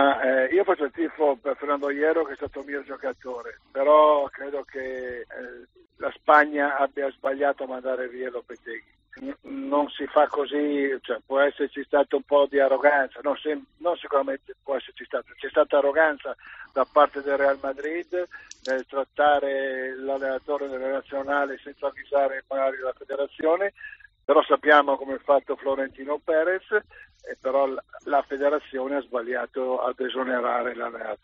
ma eh, io faccio il tifo per Fernando Iero che è stato mio giocatore, però credo che eh, la Spagna abbia sbagliato a mandare via Lopeteghi. Non si fa così, cioè, può esserci stato un po' di arroganza, no, se, non sicuramente può esserci stato, c'è stata arroganza da parte del Real Madrid nel trattare l'allenatore della nazionale senza avvisare magari la federazione, però sappiamo come ha fatto Florentino Perez, però la federazione ha sbagliato ad esonerare l'allenatore.